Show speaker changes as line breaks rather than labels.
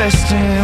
question